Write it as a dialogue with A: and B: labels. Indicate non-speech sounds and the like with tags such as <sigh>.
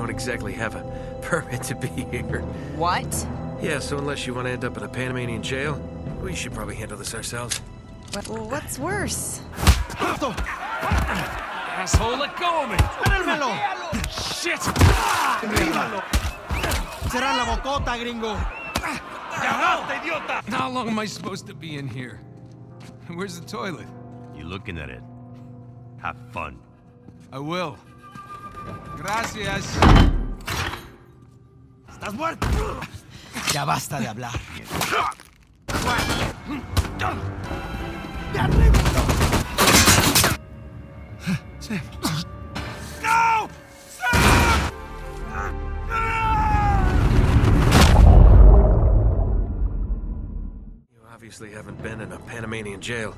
A: don't exactly have a <laughs> permit to be here.
B: What?
A: Yeah, so unless you want to end up in a Panamanian jail, we should probably handle this ourselves.
B: What, what's worse?
C: Asshole, let go of me!
D: ¡Espérenmelo!
C: Shit!
D: Será la bocota, gringo.
C: How long am I supposed to be in here? Where's the toilet?
E: You looking at it? Have fun.
C: I will. Gracias.
D: ¿Estás muerto? Ya basta de hablar. ¡De! Sam. ¡No! Sam!
A: You obviously haven't been in a Panamanian jail.